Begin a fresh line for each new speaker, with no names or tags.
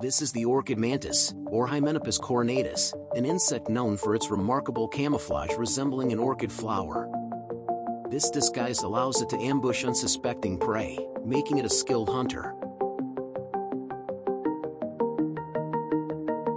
This is the orchid mantis, or Hymenopus coronatus, an insect known for its remarkable camouflage resembling an orchid flower. This disguise allows it to ambush unsuspecting prey, making it a skilled hunter.